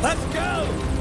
Let's go!